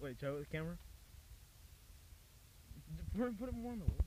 Wait, show the camera. Put, put it more on the wall.